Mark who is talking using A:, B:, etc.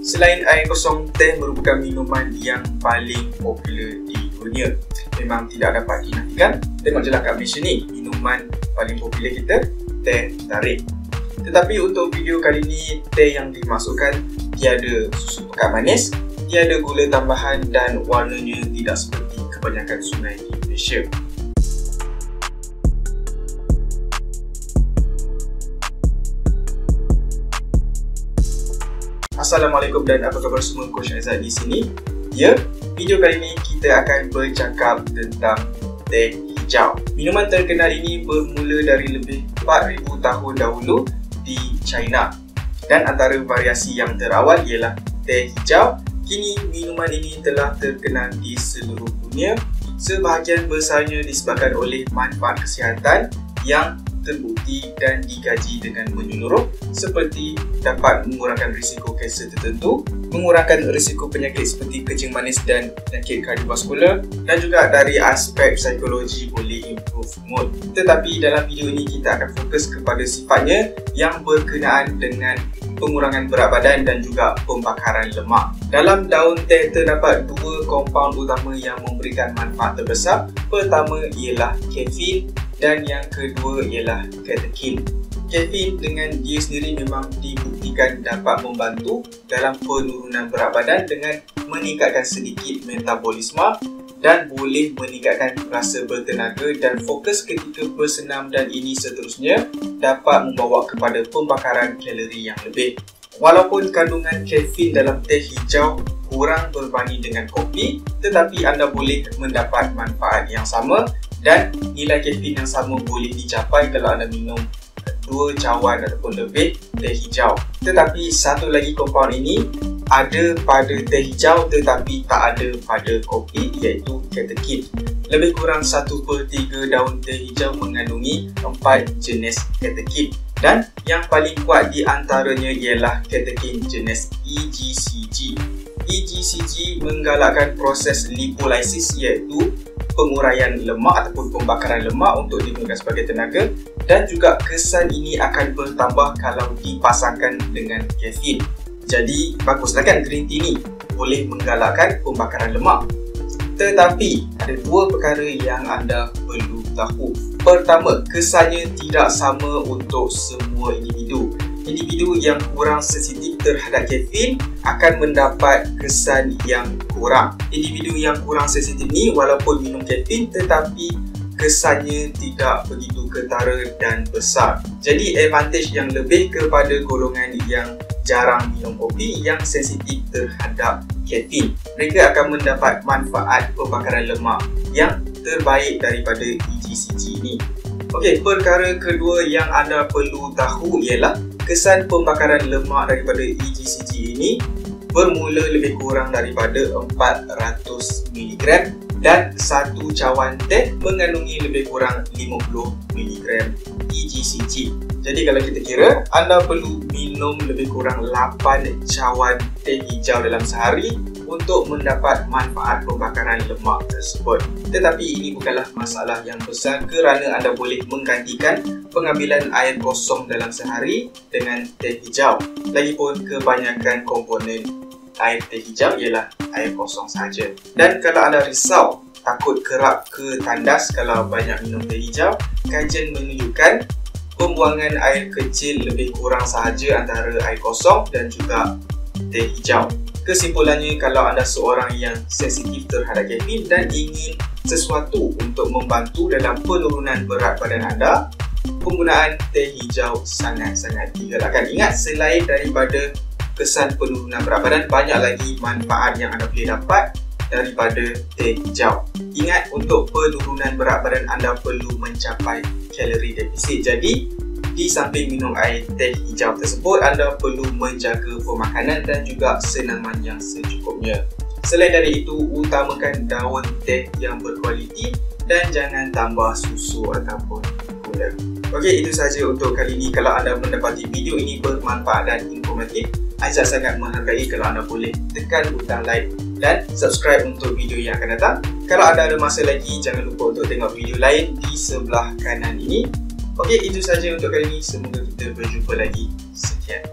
A: Selain air kosong, teh merupakan minuman yang paling popular di dunia. Memang tidak dapat dinafikan. Tengok je lah kat Malaysia ni, minuman paling popular kita, teh tarik. Tetapi untuk video kali ni, teh yang dimasukkan tiada susu pekat manis, tiada gula tambahan dan warnanya tidak seperti kebanyakan sungai di Malaysia. Assalamualaikum dan apa khabar semua Coach Aizat di sini. Ya, video kali ini kita akan bercakap tentang teh hijau. Minuman terkenal ini bermula dari lebih 4000 tahun dahulu di China. Dan antara variasi yang terawal ialah teh hijau. Kini minuman ini telah terkenal di seluruh dunia. Sebahagian besarnya disebabkan oleh manfaat kesihatan yang terbukti dan dikaji dengan menyeluruh seperti dapat mengurangkan risiko kanser tertentu, mengurangkan risiko penyakit seperti kencing manis dan penyakit kardiovaskular dan juga dari aspek psikologi boleh improve mood. Tetapi dalam video ini kita akan fokus kepada sifatnya yang berkenaan dengan pengurangan berat badan dan juga pembakaran lemak. Dalam daun teh terdapat dua kompaun utama yang memberikan manfaat terbesar. Pertama ialah kafein dan yang kedua ialah katekin. Kafein dengan dia sendiri memang dibuktikan dapat membantu dalam penurunan berat badan dengan meningkatkan sedikit metabolisme dan boleh meningkatkan rasa bertenaga dan fokus ketika bersenam dan ini seterusnya dapat membawa kepada pembakaran kalori yang lebih. Walaupun kandungan kafein dalam teh hijau kurang berbanding dengan kopi tetapi anda boleh mendapat manfaat yang sama dan nilai kafein yang sama boleh dicapai kalau anda minum dua cawan ataupun lebih teh hijau. Tetapi satu lagi kompaun ini ada pada teh hijau tetapi tak ada pada kopi iaitu katekin. Lebih kurang 1 per 3 daun teh hijau mengandungi 4 jenis katekin. Dan yang paling kuat di antaranya ialah katekin jenis EGCG. EGCG menggalakkan proses lipolisis iaitu penguraian lemak ataupun pembakaran lemak untuk digunakan sebagai tenaga dan juga kesan ini akan bertambah kalau dipasangkan dengan kafein. Jadi baguslah kan green tea ni boleh menggalakkan pembakaran lemak. Tetapi ada dua perkara yang anda perlu tahu. Pertama, kesannya tidak sama untuk semua individu individu yang kurang sensitif terhadap kafein akan mendapat kesan yang kurang. Individu yang kurang sensitif ni walaupun minum kafein tetapi kesannya tidak begitu ketara dan besar. Jadi advantage yang lebih kepada golongan yang jarang minum kopi yang sensitif terhadap kafein. Mereka akan mendapat manfaat pembakaran lemak yang terbaik daripada EGCG ini. Okey, perkara kedua yang anda perlu tahu ialah kesan pembakaran lemak daripada EGCG ini bermula lebih kurang daripada 400mg dan satu cawan teh mengandungi lebih kurang 50mg EGCG. Jadi kalau kita kira, anda perlu minum lebih kurang 8 cawan teh hijau dalam sehari untuk mendapat manfaat pembakaran lemak tersebut. Tetapi ini bukanlah masalah yang besar kerana anda boleh menggantikan pengambilan air kosong dalam sehari dengan teh hijau. Lagipun kebanyakan komponen air teh hijau ialah air kosong saja. Dan kalau anda risau takut kerap ke tandas kalau banyak minum teh hijau, kajian menunjukkan pembuangan air kecil lebih kurang sahaja antara air kosong dan juga teh hijau. Kesimpulannya, kalau anda seorang yang sensitif terhadap kafein dan ingin sesuatu untuk membantu dalam penurunan berat badan anda, penggunaan teh hijau sangat-sangat digalakkan. Ingat, selain daripada kesan penurunan berat badan, banyak lagi manfaat yang anda boleh dapat daripada teh hijau. Ingat, untuk penurunan berat badan anda perlu mencapai kalori defisit. Jadi, di samping minum air teh hijau tersebut, anda perlu menjaga pemakanan dan juga senaman yang secukupnya. Selain dari itu, utamakan daun teh yang berkualiti dan jangan tambah susu ataupun gula. Okey, itu sahaja untuk kali ini. Kalau anda mendapati video ini bermanfaat dan informatif, Aizat sangat menghargai kalau anda boleh tekan butang like dan subscribe untuk video yang akan datang. Kalau anda ada masa lagi, jangan lupa untuk tengok video lain di sebelah kanan ini. Okey, itu saja untuk kali ini. Semoga kita berjumpa lagi. Sekian.